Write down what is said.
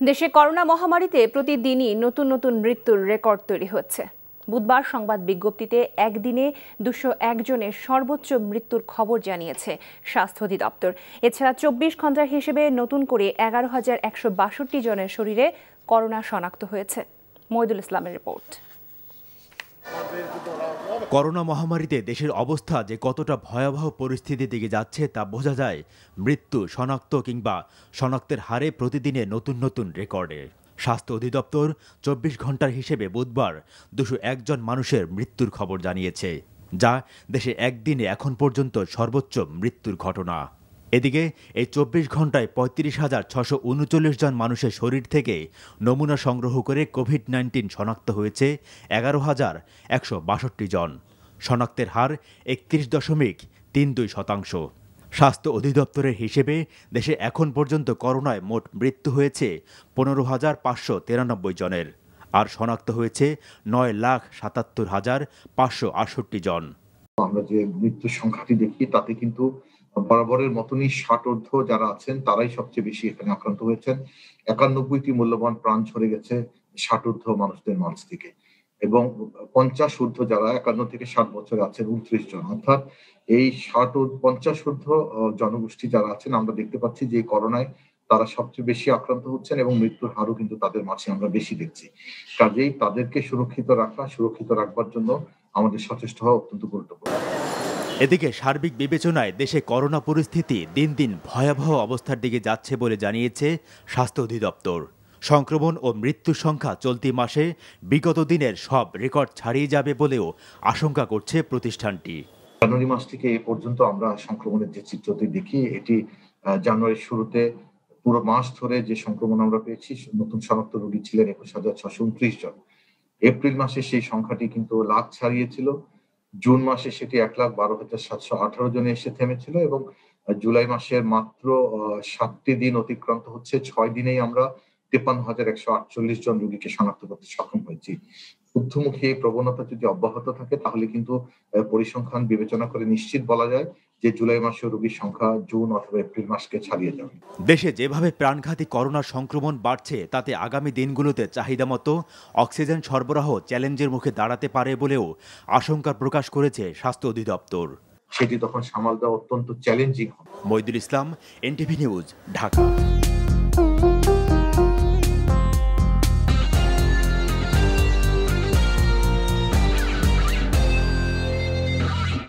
দেশে করোনা মহামারীতে প্রতিদিনই নতুন নতুন মৃত্যুর রেকর্ড তৈরি হচ্ছে। বুধবার সংবাদ বিজ্ঞপ্তিতে একদিনে দুশো একজনের সর্বোচ্চ মৃত্যুর খবর জানিয়েছে স্বাস্থ্য অধিদপ্তর। এছাড়া চব্বিশ ঘণ্টার হিসেবে নতুন করে এগারো হাজার একশো বাষট্টি জনের শরীরে করোনা শনাক্ত হয়েছে। মহিদুল ইসলামের রিপোর্ট। করোনা মহামারীতে দেশের অবস্থা যে কতটা ভয়াবহ পরিস্থিতির দিকে যাচ্ছে তা বোঝা যায় মৃত্যু, শনাক্ত কিংবা শনাক্তের হারে প্রতিদিনে নতুন নতুন রেকর্ডে। স্বাস্থ্য অধিদপ্তর চব্বিশ ঘণ্টার হিসেবে বুধবার দুশো একজন মানুষের মৃত্যুর খবর জানিয়েছে, যা দেশে একদিনে এখন পর্যন্ত সর্বোচ্চ মৃত্যুর ঘটনা। এদিকে এই চব্বিশ ঘন্টায় পঁয়ত্রিশ হাজার ছশো উনচল্লিশ জন মানুষের শরীর থেকে নমুনা সংগ্রহ করে কোভিড নাইন্টিন শনাক্ত হয়েছে এগারো হাজার একশো বাষট্টি জন। শনাক্তের হার একত্রিশ দশমিক তিন দুই শতাংশ। স্বাস্থ্য অধিদপ্তরের হিসেবে দেশে এখন পর্যন্ত করোনায় মোট মৃত্যু হয়েছে পনেরো হাজার পাঁচশো তিরানব্বই জনের। আর শনাক্ত হয়েছে নয় লাখ সাতাত্তর হাজার পাঁচশো আটষট্টি জন। আমরা যে মৃত্যুর সংখ্যাটি দেখি, তাতে কিন্তু বরাবরের মতনই ষাট ঊর্ধ্ব যারা আছেন, তারাই সবচেয়ে বেশি এখানে আক্রান্ত হয়েছেন। একানব্বইটি মূল্যবান প্রাণ ঝরে গেছে ষাট ঊর্ধ্ব মানুষদের মাঝ থেকে। এবং পঞ্চাশ ঊর্ধ্ব যারা একান্ন থেকে ষাট বছর আছেন, উনত্রিশ জন। অর্থাৎ এই ষাট পঞ্চাশ ঊর্ধ্ব জনগোষ্ঠী যারা আছেন, আমরা দেখতে পাচ্ছি যে করোনায় তারা সবচেয়ে বেশি আক্রান্ত হচ্ছেন এবং মৃত্যুর হারও কিন্তু তাদের মাঝে আমরা বেশি দেখছি। কাজেই তাদেরকে সুরক্ষিত রাখা, সুরক্ষিত রাখবার জন্য আমাদের সচেষ্ট হওয়া অত্যন্ত গুরুত্বপূর্ণ। এদিকে সার্বিক বিবেচনায় দেশে করোনা পরিস্থিতি দিন দিন ভয়াবহ অবস্থার দিকে যাচ্ছে বলে জানিয়েছে স্বাস্থ্য অধিদপ্তর। সংক্রমণ ও মৃত্যুর সংখ্যা চলতি মাসে বিগত দিনের সব রেকর্ড ছাড়িয়ে যাবে বলেও আশঙ্কা করছে প্রতিষ্ঠানটি। জানুয়ারি মাস থেকে এ পর্যন্ত আমরা সংক্রমণের যে চিত্রটি দেখি এটি জানুয়ারির শুরুতে পুরো মাস ধরে যে সংক্রমণ আমরা পেয়েছি নতুন শনাক্ত রোগী ছিলেন একুশ হাজার ছশো উনত্রিশ জন। এপ্রিল মাসে সেই সংখ্যাটি কিন্তু লাখ ছাড়িয়েছিল। জুন মাসে সেটি এক লাখ বারো হাজার সাতশো আঠারো জনে এসে থেমেছিল এবং জুলাই মাসের মাত্র সাতটি দিন অতিক্রান্ত হচ্ছে। ছয় দিনেই আমরা তেপান্ন হাজার একশো আটচল্লিশ জন রোগীকে শনাক্ত করতে সক্ষম হয়েছি। ঊর্ধ্বমুখী এই প্রবণতা যদি অব্যাহত থাকে তাহলে কিন্তু পরিসংখ্যান বিবেচনা করে নিশ্চিত বলা যায় যে জুলাই মাসে রোগীর সংখ্যা জুন অথবা এপ্রিল মাসকে ছাড়িয়ে যাবে। দেশে যেভাবে প্রাণঘাতী করোনা সংক্রমণ বাড়ছে তাতে আগামী দিনগুলোতে চাহিদা মতো অক্সিজেন সরবরাহ চ্যালেঞ্জের মুখে দাঁড়াতে পারে বলেও আশঙ্কা প্রকাশ করেছে স্বাস্থ্য অধিদপ্তর। সেটি তখন সামাল দেওয়া অত্যন্ত challenging Moidul Islam NTV news Dhaka.